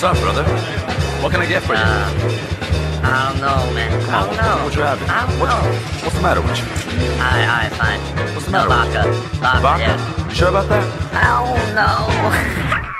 What's up, brother? What can I get for you? Uh, I don't know, man. Come I don't what, know. what you having? I don't what, know. What's the matter with you? Alright, alright, fine. What's the no matter with vodka. Vodka, Vodka? yeah. You sure about that? I don't know.